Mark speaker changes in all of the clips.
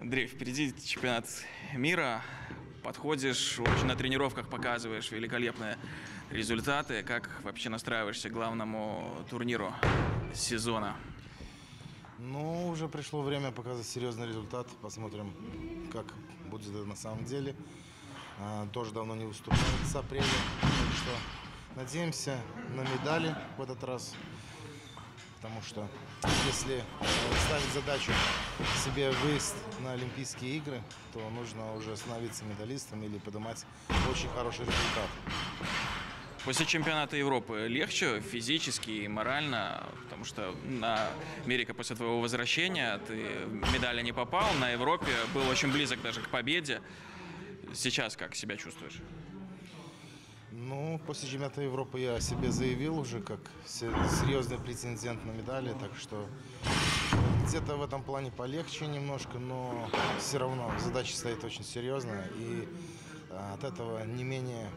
Speaker 1: Андрей, впереди чемпионат мира. Подходишь, общем, на тренировках показываешь великолепные результаты. Как вообще настраиваешься к главному турниру сезона?
Speaker 2: Ну, уже пришло время показать серьезный результат. Посмотрим, как будет это на самом деле. А, тоже давно не выступал с апреля. Так что надеемся на медали в этот раз. Потому что если э, ставить задачу себе выезд на Олимпийские игры, то нужно уже становиться медалистом или поднимать очень хороший результат.
Speaker 1: После чемпионата Европы легче физически и морально, потому что на Америка после твоего возвращения ты медали не попал, на Европе был очень близок даже к победе. Сейчас как себя чувствуешь?
Speaker 2: Ну, после чемпионата Европы я о себе заявил уже как се- серьезный претендент на медали, так что где-то в этом плане полегче немножко, но все равно задача стоит очень серьезная, и а, от этого не менее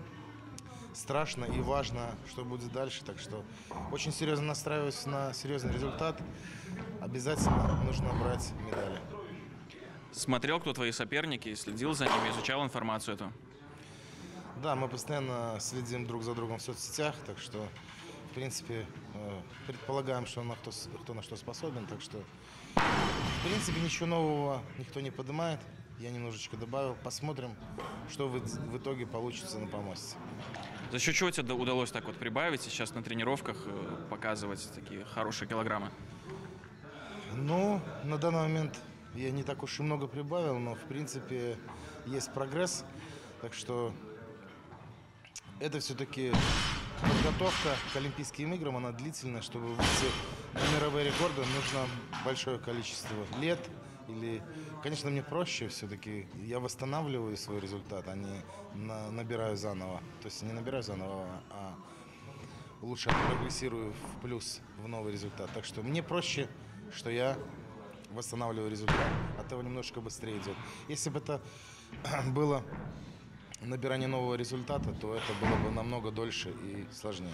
Speaker 2: страшно и важно, что будет дальше, так что очень серьезно настраиваюсь на серьезный результат, обязательно нужно брать медали.
Speaker 1: Смотрел, кто твои соперники, следил за ними, изучал информацию эту?
Speaker 2: Да, мы постоянно следим друг за другом в соцсетях, так что, в принципе, э, предполагаем, что на кто, кто на что способен, так что, в принципе, ничего нового никто не поднимает. Я немножечко добавил. Посмотрим, что в, в итоге получится на помосте.
Speaker 1: За счет чего тебе удалось так вот прибавить и сейчас на тренировках э, показывать такие хорошие килограммы?
Speaker 2: Ну, на данный момент я не так уж и много прибавил, но, в принципе, есть прогресс. Так что это все-таки подготовка к Олимпийским играм, она длительная. Чтобы выйти на мировые рекорды, нужно большое количество лет. Или, конечно, мне проще все-таки. Я восстанавливаю свой результат, а не на- набираю заново. То есть не набираю заново, а лучше прогрессирую в плюс в новый результат. Так что мне проще, что я восстанавливаю результат, от этого немножко быстрее идет. Если бы это было набирание нового результата, то это было бы намного дольше и сложнее.